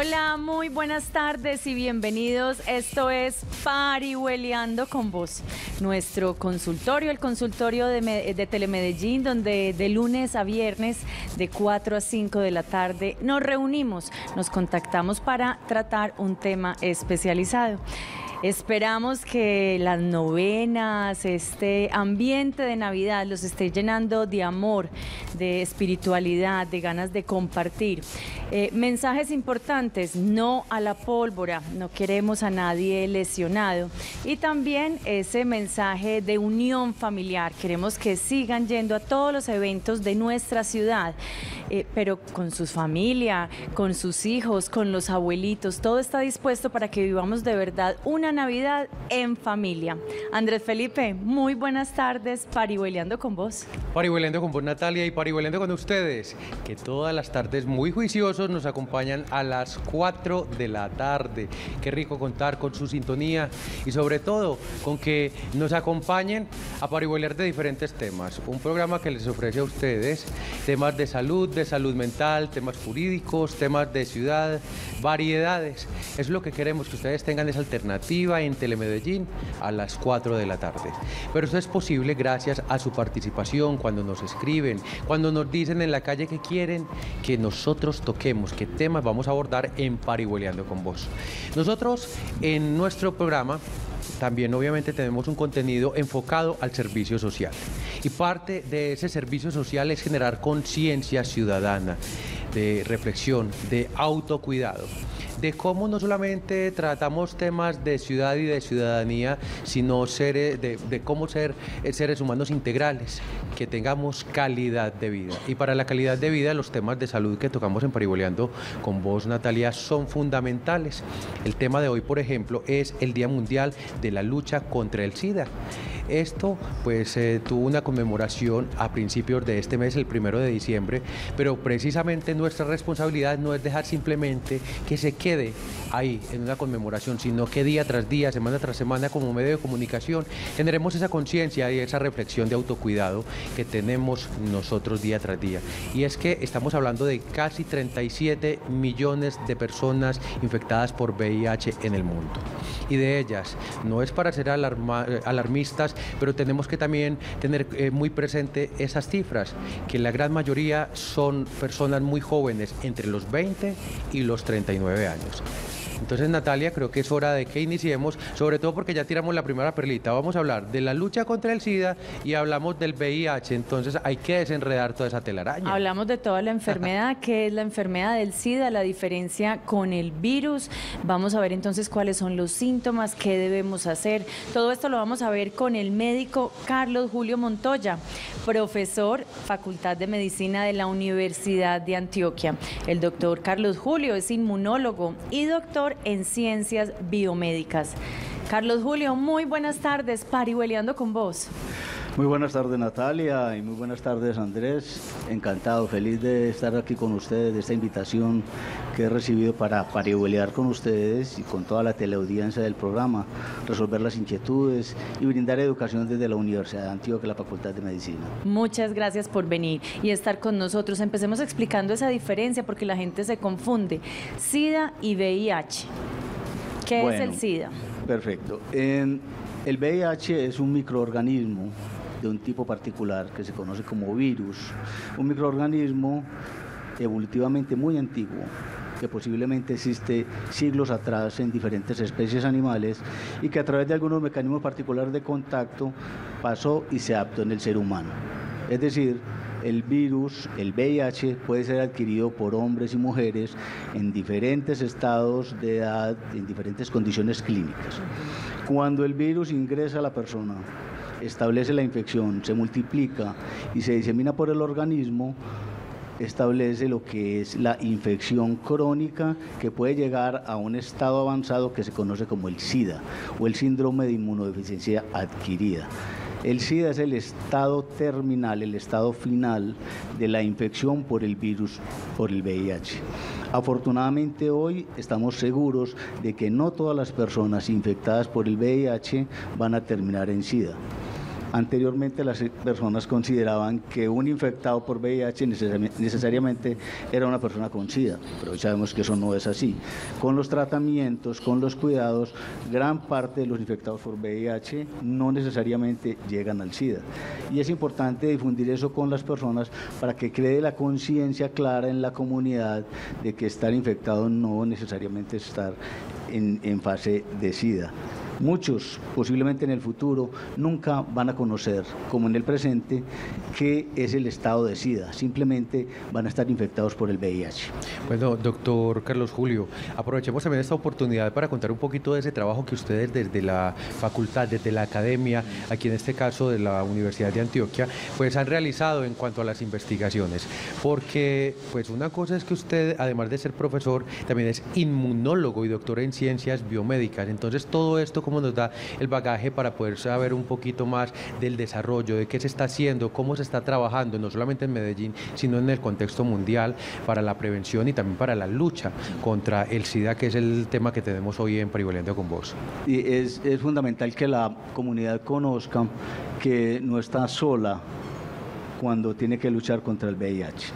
Hola, muy buenas tardes y bienvenidos. Esto es Parihueleando con vos, nuestro consultorio, el consultorio de, de, Telemedellín, donde de lunes a viernes, de 4 a 5 de la tarde, nos reunimos, nos contactamos para tratar un tema especializado. Esperamos que las novenas, este ambiente de Navidad los esté llenando de amor, de espiritualidad, de ganas de compartir. Eh, mensajes importantes, no a la pólvora, no queremos a nadie lesionado. Y también ese mensaje de unión familiar, queremos que sigan yendo a todos los eventos de nuestra ciudad, eh, pero con su familia, con sus hijos, con los abuelitos, todo está dispuesto para que vivamos de verdad una Navidad en familia. Andrés Felipe, muy buenas tardes, parihueleando con vos. Parihueleando con vos, Natalia, y parihueleando con ustedes, que todas las tardes muy juiciosos nos acompañan a las 4 de la tarde. Qué rico contar con su sintonía y sobre todo con que nos acompañen a parihuelear de diferentes temas. Un programa que les ofrece a ustedes temas de salud, de salud mental, temas jurídicos, temas de ciudad, variedades. Es lo que queremos, que ustedes tengan esa alternativa en Telemedellín a las 4 de la tarde. Pero eso es posible gracias a su participación cuando nos escriben, cuando nos dicen en la calle que quieren que nosotros toquemos, qué temas vamos a abordar en Parihueleando con vos. Nosotros en nuestro programa también obviamente tenemos un contenido enfocado al servicio social. Y parte de ese servicio social es generar conciencia ciudadana, de reflexión, de autocuidado de cómo no solamente tratamos temas de ciudad y de ciudadanía, sino seres, de, cómo ser eh, seres humanos integrales, que tengamos calidad de vida. Y para la calidad de vida, los temas de salud que tocamos en Pariboleando con vos, Natalia, son fundamentales. El tema de hoy, por ejemplo, es el Día Mundial de la Lucha contra el SIDA. Esto pues eh, tuvo una conmemoración a principios de este mes, el primero de diciembre, pero precisamente nuestra responsabilidad no es dejar simplemente que se quede ahí en una conmemoración, sino que día tras día, semana tras semana, como medio de comunicación, tendremos esa conciencia y esa reflexión de autocuidado que tenemos nosotros día tras día. Y es que estamos hablando de casi 37 millones de personas infectadas por VIH en el mundo. Y de ellas, no es para ser alarmistas, pero tenemos que también tener eh, muy presente esas cifras, que la gran mayoría son personas muy jóvenes, entre los 20 y los 39 años. Entonces, Natalia, creo que es hora de que iniciemos, sobre todo porque ya tiramos la primera perlita. Vamos a hablar de la lucha contra el SIDA y hablamos del VIH, entonces hay que desenredar toda esa telaraña. Hablamos de toda la enfermedad, que es la enfermedad del SIDA, la diferencia con el virus. Vamos a ver entonces cuáles son los síntomas, qué debemos hacer. Todo esto lo vamos a ver con el médico Carlos Julio Montoya, profesor, Facultad de Medicina de la Universidad de Antioquia. El doctor Carlos Julio es inmunólogo y doctor en ciencias biomédicas. Carlos Julio, muy buenas tardes, parihueleando con vos. Muy buenas tardes Natalia y muy buenas tardes Andrés. Encantado, feliz de estar aquí con ustedes, de esta invitación que he recibido para parihuelear con ustedes y con toda la teleaudiencia del programa, resolver las inquietudes y brindar educación desde la Universidad de Antioquia, la Facultad de Medicina. Muchas gracias por venir y estar con nosotros. Empecemos explicando esa diferencia porque la gente se confunde. SIDA y VIH. ¿Qué es el SIDA? Perfecto. el VIH es un microorganismo de un tipo particular que se conoce como virus, un microorganismo evolutivamente muy antiguo que posiblemente existe siglos atrás en diferentes especies animales y que a través de algunos mecanismos particulares de contacto pasó y se adaptó en el ser humano. Es decir, el virus, el VIH, puede ser adquirido por hombres y mujeres en diferentes estados de edad, en diferentes condiciones clínicas. Cuando el virus ingresa a la persona, establece la infección, se multiplica y se disemina por el organismo, establece lo que es la infección crónica que puede llegar a un estado avanzado que se conoce como el SIDA o el síndrome de inmunodeficiencia adquirida. El SIDA es el estado terminal, el estado final de la infección por el virus, por el VIH. Afortunadamente hoy estamos seguros de que no todas las personas infectadas por el VIH van a terminar en SIDA Anteriormente las personas consideraban que un infectado por VIH necesariamente era una persona con SIDA, pero hoy sabemos que eso no es así. Con los tratamientos, con los cuidados, gran parte de los infectados por VIH no necesariamente llegan al SIDA. Y es importante difundir eso con las personas para que cree la conciencia clara en la comunidad de que estar infectado no necesariamente estar en, en fase de SIDA. Muchos, posiblemente en el futuro, nunca van a conocer, como en el presente, qué es el estado de SIDA. Simplemente van a estar infectados por el VIH. Bueno, doctor Carlos Julio, aprovechemos también esta oportunidad para contar un poquito de ese trabajo que ustedes desde la facultad, desde la academia, aquí en este caso de la Universidad de Antioquia, pues han realizado en cuanto a las investigaciones. Porque, pues una cosa es que usted, además de ser profesor, también es inmunólogo y doctor en ciencias biomédicas. Entonces, todo esto cómo nos da el bagaje para poder saber un poquito más del desarrollo, de qué se está haciendo, cómo se está trabajando, no solamente en Medellín, sino en el contexto mundial para la prevención y también para la lucha contra el SIDA, que es el tema que tenemos hoy en Privolendo con vos. Y es, es fundamental que la comunidad conozca que no está sola cuando tiene que luchar contra el VIH.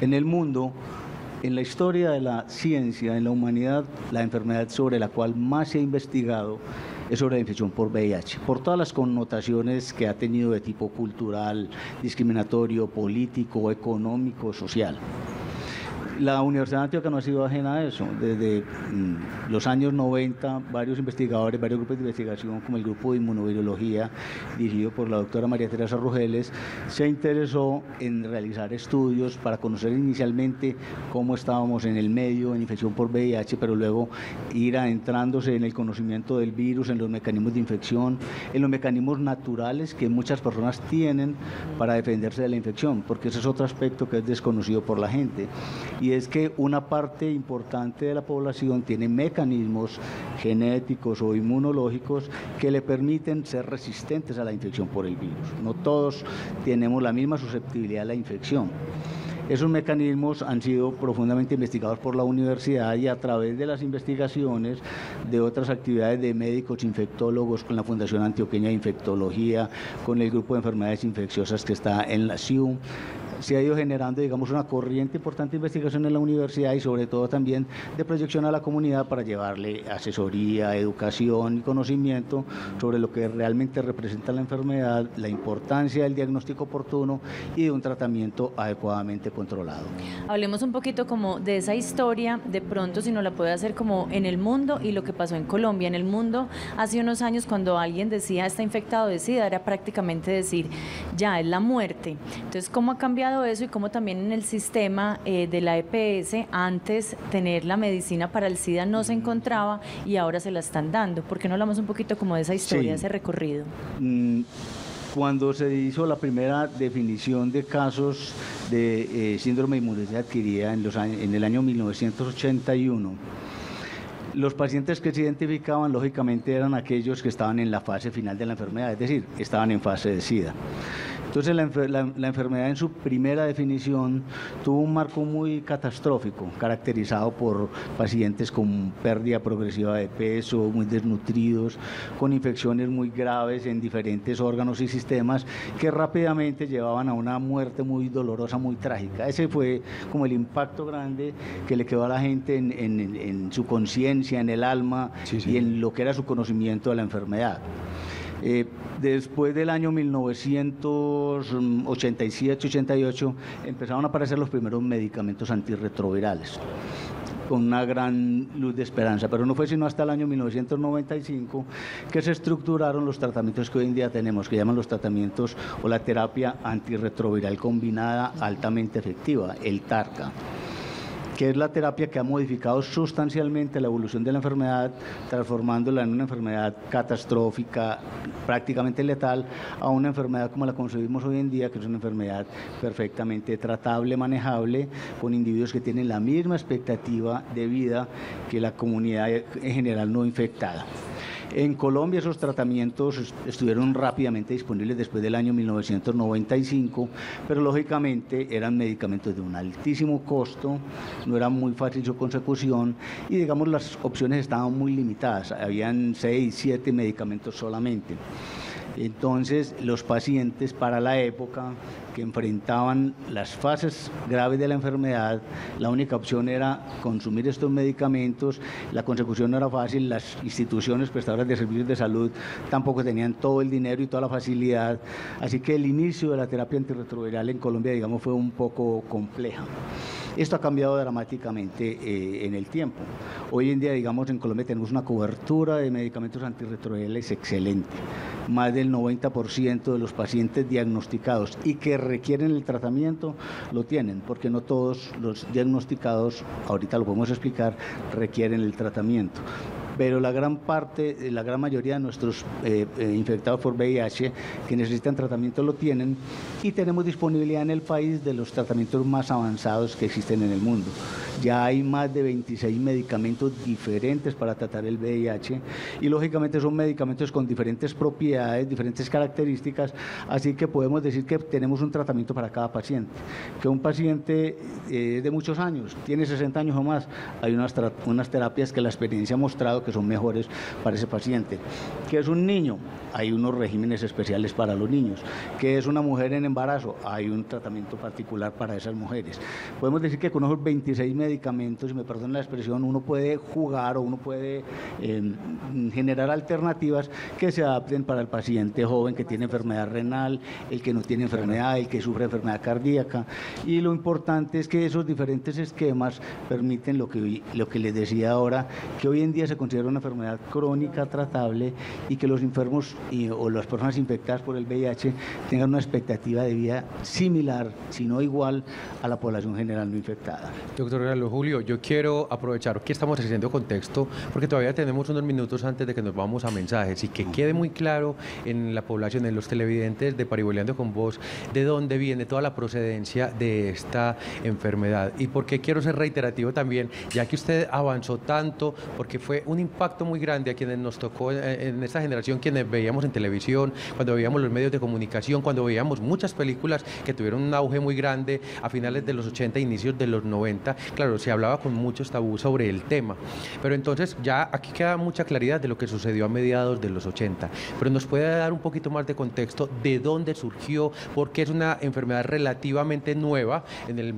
En el mundo, en la historia de la ciencia, en la humanidad, la enfermedad sobre la cual más se ha investigado es sobre la infección por VIH, por todas las connotaciones que ha tenido de tipo cultural, discriminatorio, político, económico, social. La Universidad de Antioquia no ha sido ajena a eso. Desde mm, los años 90, varios investigadores, varios grupos de investigación, como el grupo de inmunovirología, dirigido por la doctora María Teresa Rugeles, se interesó en realizar estudios para conocer inicialmente cómo estábamos en el medio en infección por VIH, pero luego ir adentrándose en el conocimiento del virus, en los mecanismos de infección, en los mecanismos naturales que muchas personas tienen para defenderse de la infección, porque ese es otro aspecto que es desconocido por la gente. Y es que una parte importante de la población tiene mecanismos genéticos o inmunológicos que le permiten ser resistentes a la infección por el virus. No todos tenemos la misma susceptibilidad a la infección. Esos mecanismos han sido profundamente investigados por la universidad y a través de las investigaciones de otras actividades de médicos infectólogos con la Fundación Antioqueña de Infectología, con el grupo de enfermedades infecciosas que está en la CIUM, se ha ido generando, digamos, una corriente importante de investigación en la universidad y sobre todo también de proyección a la comunidad para llevarle asesoría, educación y conocimiento sobre lo que realmente representa la enfermedad, la importancia del diagnóstico oportuno y de un tratamiento adecuadamente controlado. Hablemos un poquito como de esa historia, de pronto si no la puede hacer como en el mundo y lo que pasó en Colombia. En el mundo, hace unos años cuando alguien decía está infectado de SIDA, era prácticamente decir ya es la muerte. Entonces, ¿cómo ha cambiado eso y cómo también en el sistema eh, de la EPS antes tener la medicina para el SIDA no se encontraba y ahora se la están dando? ¿Por qué no hablamos un poquito como de esa historia, de ese recorrido? Mm, cuando se hizo la primera definición de casos de eh, síndrome de inmunidad adquirida en, los en el año 1981, los pacientes que se identificaban, lógicamente, eran aquellos que estaban en la fase final de la enfermedad, es decir, estaban en fase de SIDA. Entonces la, enfermedad en su primera definición tuvo un marco muy catastrófico, caracterizado por pacientes con pérdida progresiva de peso, muy desnutridos, con infecciones muy graves en diferentes órganos y sistemas que rápidamente llevaban a una muerte muy dolorosa, muy trágica. Ese fue como el impacto grande que le quedó a la gente en, su conciencia, en el alma y en lo que era su conocimiento de la enfermedad. Eh, después del año 1987-88 empezaron a aparecer los primeros medicamentos antirretrovirales con una gran luz de esperanza, pero no fue sino hasta el año 1995 que se estructuraron los tratamientos que hoy en día tenemos, que llaman los tratamientos o la terapia antirretroviral combinada altamente efectiva, el TARCA que es la terapia que ha modificado sustancialmente la evolución de la enfermedad, transformándola en una enfermedad catastrófica, prácticamente letal, a una enfermedad como la concebimos hoy en día, que es una enfermedad perfectamente tratable, manejable, con individuos que tienen la misma expectativa de vida que la comunidad en general no infectada. En Colombia esos tratamientos estuvieron rápidamente disponibles después del año 1995, pero lógicamente eran medicamentos de un altísimo costo, no era muy fácil su consecución y digamos las opciones estaban muy limitadas, habían 6, 7 medicamentos solamente. Entonces, los pacientes para la época que enfrentaban las fases graves de la enfermedad, la única opción era consumir estos medicamentos, la consecución no era fácil, las instituciones prestadoras de servicios de salud tampoco tenían todo el dinero y toda la facilidad, así que el inicio de la terapia antirretroviral en Colombia, digamos, fue un poco compleja. Esto ha cambiado dramáticamente eh, en el tiempo. Hoy en día, digamos, en Colombia tenemos una cobertura de medicamentos antirretrovirales excelente. Más del 90% de los pacientes diagnosticados y que requieren el tratamiento lo tienen, porque no todos los diagnosticados, ahorita lo podemos explicar, requieren el tratamiento pero la gran parte, eh, la gran mayoría de nuestros eh, eh, infectados por VIH que necesitan tratamiento lo tienen y tenemos disponibilidad en el país de los tratamientos más avanzados que existen en el mundo. Ya hay más de 26 medicamentos diferentes para tratar el VIH y lógicamente son medicamentos con diferentes propiedades, diferentes características, así que podemos decir que tenemos un tratamiento para cada paciente. Que un paciente de muchos años, tiene 60 años o más, hay unas, unas terapias que la experiencia ha mostrado que son mejores para ese paciente. ¿Qué es un niño? Hay unos regímenes especiales para los niños. ¿Qué es una mujer en embarazo? Hay un tratamiento particular para esas mujeres. Podemos decir que con esos 26 medicamentos, y me perdonan la expresión, uno puede jugar o uno puede em, generar alternativas que se adapten para el paciente joven que tiene enfermedad renal, el que no tiene enfermedad, el que sufre enfermedad cardíaca. Y lo importante es que esos diferentes esquemas permiten lo que, lo que les decía ahora, que hoy en día se considera era una enfermedad crónica tratable y que los enfermos o las personas infectadas por el VIH tengan una expectativa de vida similar, si no igual, a la población general no infectada. Doctor Galo Julio, yo quiero aprovechar que estamos haciendo contexto porque todavía tenemos unos minutos antes de que nos vamos a mensajes y que quede muy claro en la población, en los televidentes de Pariboleando con Vos, de dónde viene toda la procedencia de esta enfermedad. Y porque quiero ser reiterativo también, ya que usted avanzó tanto, porque fue un impacto muy grande a quienes nos tocó en esta generación, quienes veíamos en televisión, cuando veíamos los medios de comunicación, cuando veíamos muchas películas que tuvieron un auge muy grande a finales de los 80, inicios de los 90. Claro, se hablaba con muchos tabú sobre el tema. Pero entonces ya aquí queda mucha claridad de lo que sucedió a mediados de los 80. Pero nos puede dar un poquito más de contexto de dónde surgió, porque es una enfermedad relativamente nueva en el,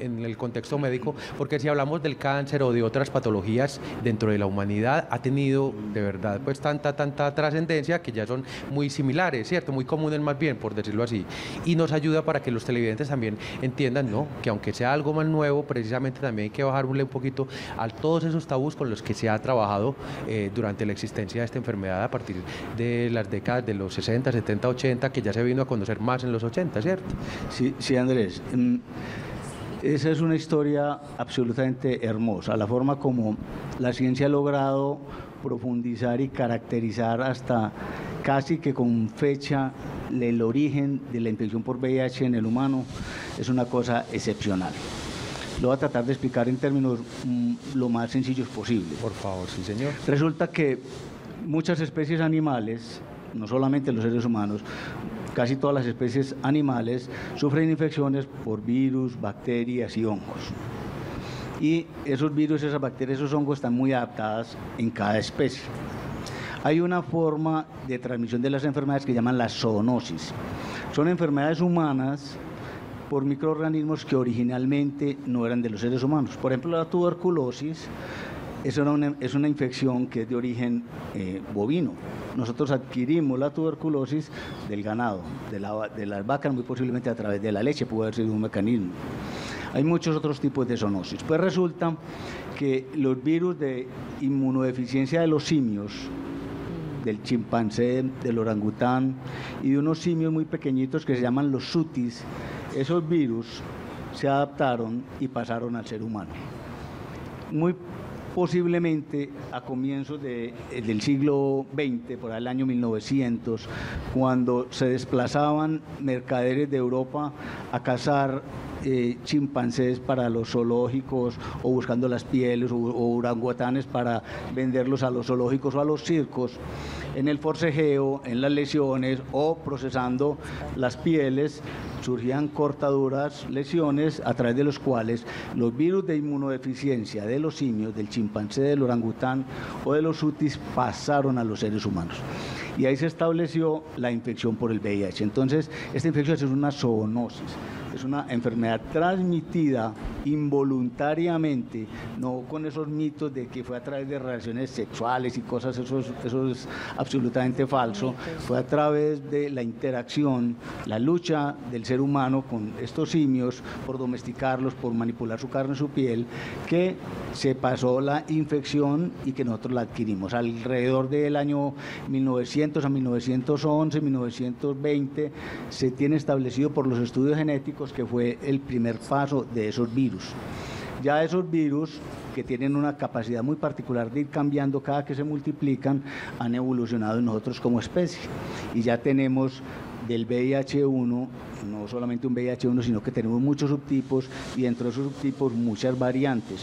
en el contexto médico, porque si hablamos del cáncer o de otras patologías dentro de la humanidad, ha tenido de verdad pues tanta, tanta trascendencia que ya son muy similares, ¿cierto? Muy comunes más bien, por decirlo así. Y nos ayuda para que los televidentes también entiendan, ¿no? Que aunque sea algo más nuevo, precisamente también hay que bajarle un poquito a todos esos tabús con los que se ha trabajado eh, durante la existencia de esta enfermedad a partir de las décadas de los 60, 70, 80, que ya se vino a conocer más en los 80, ¿cierto? Sí, sí Andrés. Mm, esa es una historia absolutamente hermosa, la forma como la ciencia ha logrado profundizar y caracterizar hasta casi que con fecha el origen de la infección por VIH en el humano es una cosa excepcional. Lo voy a tratar de explicar en términos mm, lo más sencillos posible. Por favor, sí, señor. Resulta que muchas especies animales, no solamente los seres humanos, casi todas las especies animales sufren infecciones por virus, bacterias y hongos. Y esos virus, esas bacterias, esos hongos están muy adaptadas en cada especie. Hay una forma de transmisión de las enfermedades que llaman la zoonosis. Son enfermedades humanas por microorganismos que originalmente no eran de los seres humanos. Por ejemplo, la tuberculosis es una, es una infección que es de origen eh, bovino. Nosotros adquirimos la tuberculosis del ganado, de, la, de las vacas, muy posiblemente a través de la leche, puede haber sido un mecanismo. Hay muchos otros tipos de zoonosis. Pues resulta que los virus de inmunodeficiencia de los simios, del chimpancé, del orangután y de unos simios muy pequeñitos que se llaman los sutis, esos virus se adaptaron y pasaron al ser humano. Muy posiblemente a comienzos eh, del siglo XX, por el año 1900, cuando se desplazaban mercaderes de Europa a cazar eh, chimpancés para los zoológicos o buscando las pieles o, orangutanes para venderlos a los zoológicos o a los circos, en el forcejeo, en las lesiones o procesando las pieles, surgían cortaduras, lesiones, a través de los cuales los virus de inmunodeficiencia de los simios, del chimpancé, del orangután o de los sutis pasaron a los seres humanos. y ahí se estableció la infección por el VIH. Entonces, esta infección es una zoonosis es una enfermedad transmitida involuntariamente, no con esos mitos de que fue a través de relaciones sexuales y cosas, eso es, eso es absolutamente falso, fue a través de la interacción, la lucha del ser humano con estos simios por domesticarlos, por manipular su carne, su piel, que se pasó la infección y que nosotros la adquirimos. Alrededor del año 1900 a 1911, 1920, se tiene establecido por los estudios genéticos que fue el primer paso de esos virus. Ya esos virus, que tienen una capacidad muy particular de ir cambiando cada que se multiplican, han evolucionado en nosotros como especie. Y ya tenemos del VIH1, no solamente un VIH1, sino que tenemos muchos subtipos y dentro de esos subtipos muchas variantes.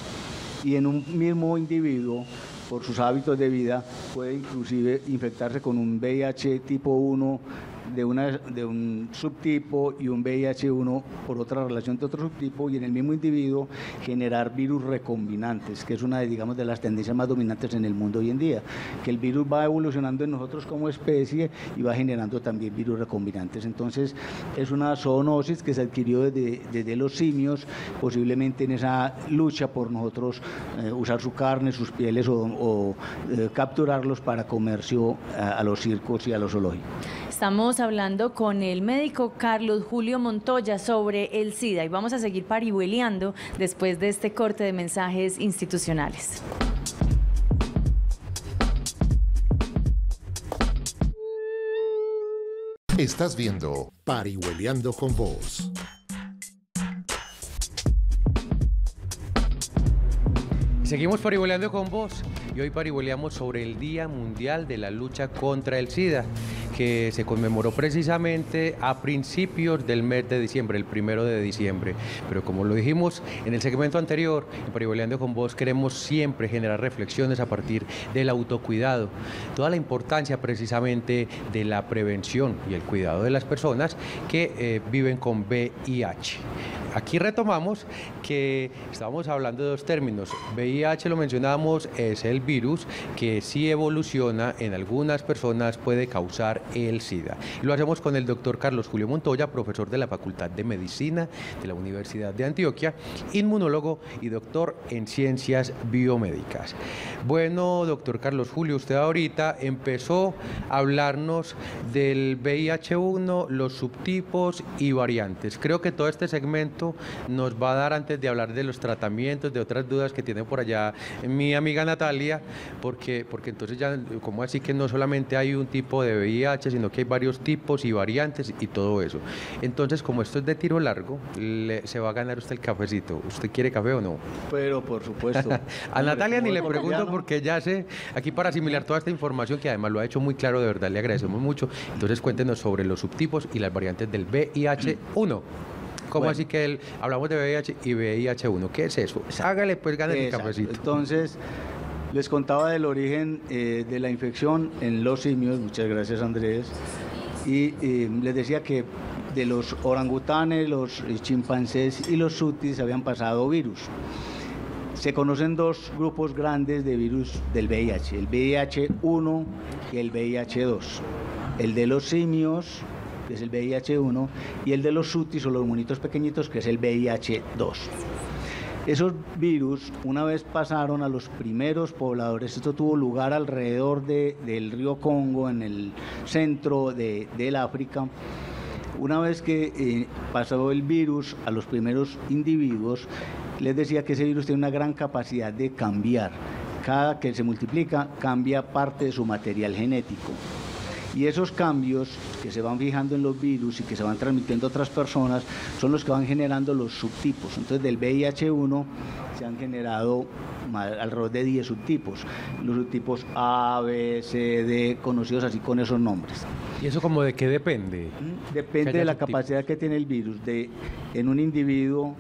Y en un mismo individuo por sus hábitos de vida, puede inclusive infectarse con un VIH tipo 1 de, un subtipo y un VIH1 por otra relación de otro subtipo y en el mismo individuo generar virus recombinantes, que es una de, digamos, de las tendencias más dominantes en el mundo hoy en día, que el virus va evolucionando en nosotros como especie y va generando también virus recombinantes. Entonces es una zoonosis que se adquirió desde, desde los simios, posiblemente en esa lucha por nosotros eh, usar su carne, sus pieles o, eh, capturarlos para comercio a los circos y a los zoológicos. Estamos hablando con el médico Carlos Julio Montoya sobre el SIDA y vamos a seguir parihueleando después de este corte de mensajes institucionales. Estás viendo Parihueleando con vos. Seguimos parihueleando con vos y hoy parihueleamos sobre el Día Mundial de la Lucha contra el SIDA que se conmemoró precisamente a principios del mes de diciembre, el primero de diciembre. Pero como lo dijimos en el segmento anterior, en Pariboleando con Vos, queremos siempre generar reflexiones a partir del autocuidado, toda la importancia precisamente de la prevención y el cuidado de las personas que eh, viven con VIH. Aquí retomamos que estábamos hablando de dos términos. VIH, lo mencionábamos, es el virus que si evoluciona en algunas personas puede causar el SIDA. Lo hacemos con el doctor Carlos Julio Montoya, profesor de la Facultad de Medicina de la Universidad de Antioquia, inmunólogo y doctor en ciencias biomédicas. Bueno, doctor Carlos Julio, usted ahorita empezó a hablarnos del VIH1, los subtipos y variantes. Creo que todo este segmento nos va a dar antes de hablar de los tratamientos, de otras dudas que tiene por allá mi amiga Natalia, porque, porque entonces ya, como así que no solamente hay un tipo de VIH, sino que hay varios tipos y variantes y todo eso. Entonces, como esto es de tiro largo, se va a ganar usted el cafecito. ¿Usted quiere café o no? Pero por supuesto. a Natalia ni le pregunto porque ya sé, aquí para asimilar toda esta información, que además lo ha hecho muy claro, de verdad le agradecemos mucho. Entonces cuéntenos sobre los subtipos y las variantes del VIH1. ¿Cómo así que él, hablamos de VIH y VIH1? ¿Qué es eso? Hágale pues, gane el cafecito. Entonces, les contaba del origen eh, de la infección en los simios, muchas gracias Andrés, y eh, les decía que de los orangutanes, los chimpancés y los sutis habían pasado virus. Se conocen dos grupos grandes de virus del VIH, el VIH1 y el VIH2. El de los simios que es el VIH1, y el de los sutis o los monitos pequeñitos, que es el VIH2. Esos virus, una vez pasaron a los primeros pobladores, esto tuvo lugar alrededor del río Congo, en el centro de, del África, una vez que eh, pasó el virus a los primeros individuos, les decía que ese virus tiene una gran capacidad de cambiar. Cada que se multiplica, cambia parte de su material genético. Y esos cambios que se van fijando en los virus y que se van transmitiendo a otras personas son los que van generando los subtipos. Entonces del VIH1 se han generado alrededor de 10 subtipos. Los subtipos A, B, C, D, conocidos así con esos nombres. ¿Y eso como de qué depende? Depende de la capacidad que tiene el virus de en un individuo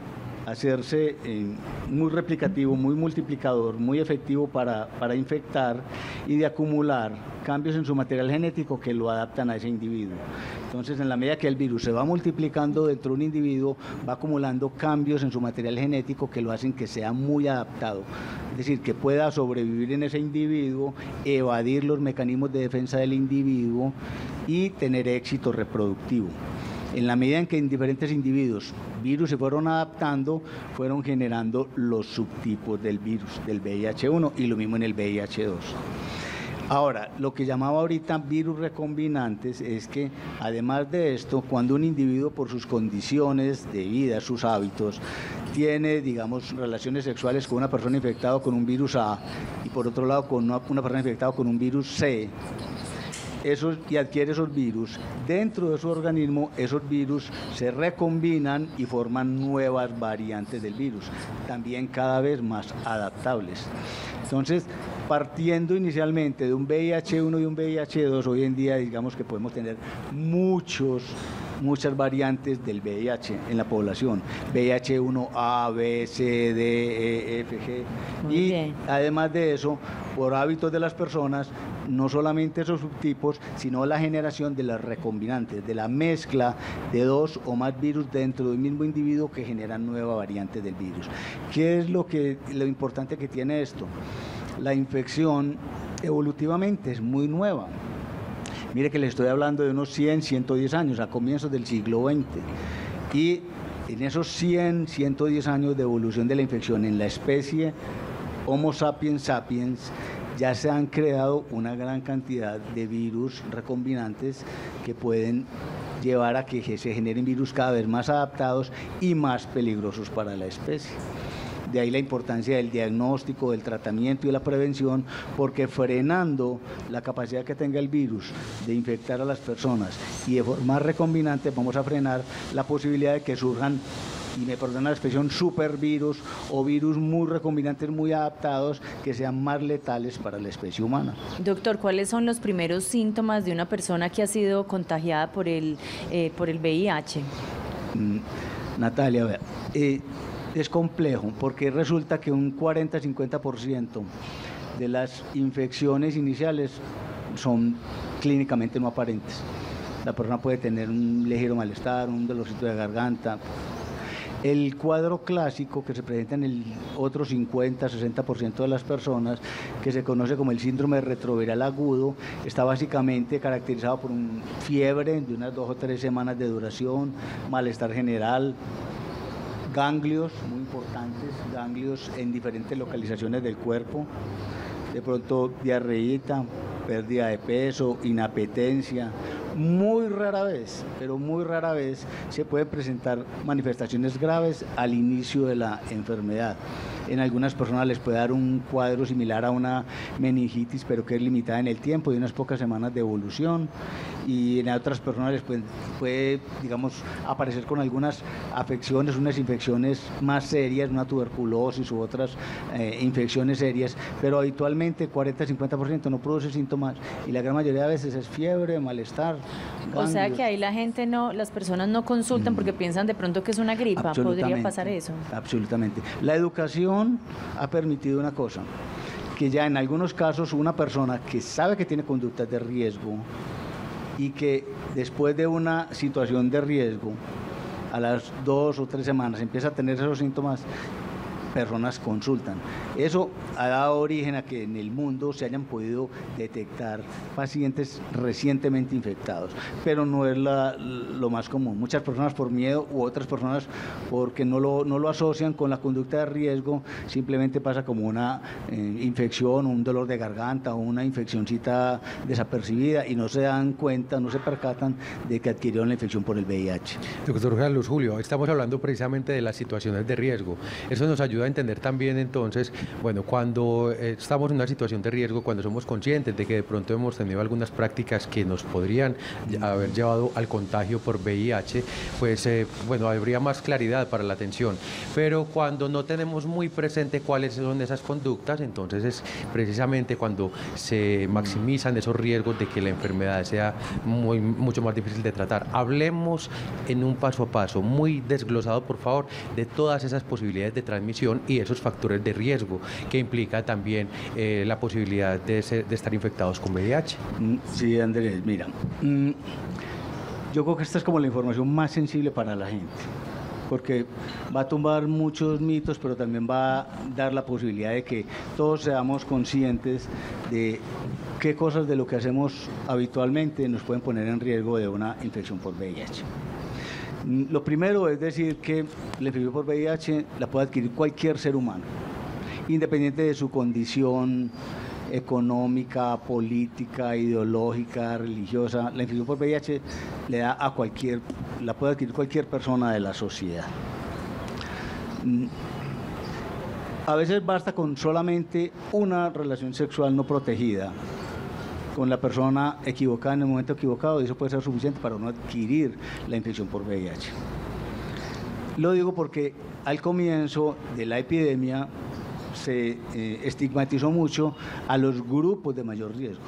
hacerse eh, muy replicativo, muy multiplicador, muy efectivo para, para infectar y de acumular cambios en su material genético que lo adaptan a ese individuo. Entonces, en la medida que el virus se va multiplicando dentro de un individuo, va acumulando cambios en su material genético que lo hacen que sea muy adaptado. Es decir, que pueda sobrevivir en ese individuo, evadir los mecanismos de defensa del individuo y tener éxito reproductivo. En la medida en que en diferentes individuos virus se fueron adaptando, fueron generando los subtipos del virus, del VIH1 y lo mismo en el VIH2. Ahora, lo que llamaba ahorita virus recombinantes es que además de esto, cuando un individuo por sus condiciones de vida, sus hábitos, tiene, digamos, relaciones sexuales con una persona infectada con un virus A y por otro lado con una, persona infectada con un virus C, esos, y adquiere esos virus, dentro de su organismo esos virus se recombinan y forman nuevas variantes del virus, también cada vez más adaptables. Entonces, partiendo inicialmente de un VIH1 y un VIH2, hoy en día digamos que podemos tener muchos muchas variantes del VIH en la población. VIH1A, B, C, D, E, F, G. Muy y bien. además de eso, por hábitos de las personas, no solamente esos subtipos, sino la generación de las recombinantes, de la mezcla de dos o más virus dentro de un mismo individuo que generan nuevas variantes del virus. ¿Qué es lo, que, lo importante que tiene esto? La infección evolutivamente es muy nueva. Mire que les estoy hablando de unos 100, 110 años, a comienzos del siglo XX. Y en esos 100, 110 años de evolución de la infección en la especie Homo sapiens sapiens, ya se han creado una gran cantidad de virus recombinantes que pueden llevar a que se generen virus cada vez más adaptados y más peligrosos para la especie. De ahí la importancia del diagnóstico, del tratamiento y de la prevención, porque frenando la capacidad que tenga el virus de infectar a las personas y de forma recombinante vamos a frenar la posibilidad de que surjan, y me perdona la expresión, supervirus o virus muy recombinantes, muy adaptados, que sean más letales para la especie humana. Doctor, ¿cuáles son los primeros síntomas de una persona que ha sido contagiada por el, eh, por el VIH? Mm, Natalia, vea, eh, es complejo porque resulta que un 40-50% de las infecciones iniciales son clínicamente no aparentes. La persona puede tener un ligero malestar, un dolorcito de garganta. El cuadro clásico que se presenta en el otro 50-60% de las personas, que se conoce como el síndrome retroviral agudo, está básicamente caracterizado por un fiebre de unas dos o tres semanas de duración, malestar general, ganglios muy importantes, ganglios en diferentes localizaciones del cuerpo, de pronto diarreíta, pérdida de peso, inapetencia. Muy rara vez, pero muy rara vez se pueden presentar manifestaciones graves al inicio de la enfermedad. En algunas personas les puede dar un cuadro similar a una meningitis, pero que es limitada en el tiempo, de unas pocas semanas de evolución. Y en otras personas les puede, puede, digamos, aparecer con algunas afecciones, unas infecciones más serias, una tuberculosis u otras eh, infecciones serias, pero habitualmente 40-50% no produce síntomas y la gran mayoría de veces es fiebre, malestar. O sea que ahí la gente no, las personas no consultan porque piensan de pronto que es una gripa. Podría pasar eso. Absolutamente. La educación ha permitido una cosa, que ya en algunos casos una persona que sabe que tiene conductas de riesgo y que después de una situación de riesgo, a las dos o tres semanas empieza a tener esos síntomas, personas consultan. Eso ha dado origen a que en el mundo se hayan podido detectar pacientes recientemente infectados, pero no es lo más común. Muchas personas por miedo u otras personas porque no lo, no lo asocian con la conducta de riesgo, simplemente pasa como una eh, infección, un dolor de garganta o una infeccióncita desapercibida y no se dan cuenta, no se percatan de que adquirieron la infección por el VIH. Doctor Carlos Julio, estamos hablando precisamente de las situaciones de riesgo. Eso nos ayuda entender también entonces, bueno, cuando eh, estamos en una situación de riesgo, cuando somos conscientes de que de pronto hemos tenido algunas prácticas que nos podrían haber llevado al contagio por VIH, pues eh, bueno, habría más claridad para la atención. Pero cuando no tenemos muy presente cuáles son esas conductas, entonces es precisamente cuando se maximizan esos riesgos de que la enfermedad sea muy, mucho más difícil de tratar. Hablemos en un paso a paso, muy desglosado, por favor, de todas esas posibilidades de transmisión y esos factores de riesgo que implica también eh, la posibilidad de, estar infectados con VIH. Sí, Andrés, mira, mm, yo creo que esta es como la información más sensible para la gente porque va a tumbar muchos mitos, pero también va a dar la posibilidad de que todos seamos conscientes de qué cosas de lo que hacemos habitualmente nos pueden poner en riesgo de una infección por VIH. Lo primero es decir que la infección por VIH la puede adquirir cualquier ser humano, independiente de su condición económica, política, ideológica, religiosa. La infección por VIH le da a cualquier, la puede adquirir cualquier persona de la sociedad. A veces basta con solamente una relación sexual no protegida con la persona equivocada en el momento equivocado y eso puede ser suficiente para no adquirir la infección por VIH. Lo digo porque al comienzo de la epidemia se eh, estigmatizó mucho a los grupos de mayor riesgo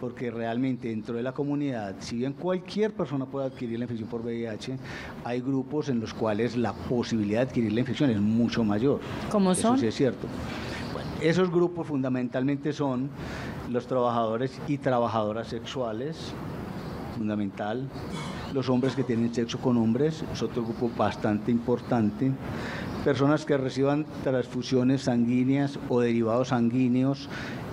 porque realmente dentro de la comunidad, si bien cualquier persona puede adquirir la infección por VIH, hay grupos en los cuales la posibilidad de adquirir la infección es mucho mayor. ¿Cómo son? Eso sí es cierto. Esos grupos fundamentalmente son los trabajadores y trabajadoras sexuales, fundamental, los hombres que tienen sexo con hombres, es otro grupo bastante importante, personas que reciban transfusiones sanguíneas o derivados sanguíneos